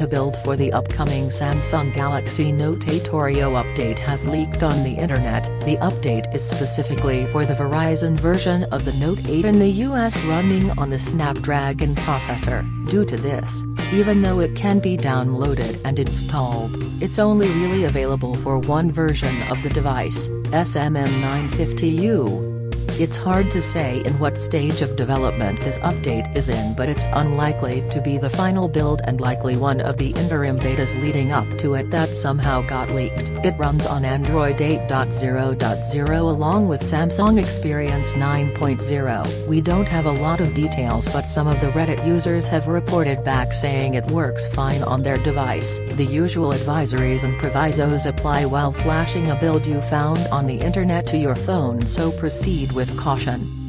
beta build for the upcoming Samsung Galaxy Note 8 Oreo update has leaked on the internet. The update is specifically for the Verizon version of the Note 8 in the US running on the Snapdragon processor. Due to this, even though it can be downloaded and installed, it's only really available for one version of the device, SM-N950U. It's hard to say in what stage of development this update is in but it's unlikely to be the final build and likely one of the interim betas leading up to it that somehow got leaked. It runs on Android 8.0.0 along with Samsung Experience 9.0. We don't have a lot of details but some of the Reddit users have reported back saying it works fine on their device. The usual advisories and provisos apply while flashing a build you found on the internet to your phone so proceed with caution.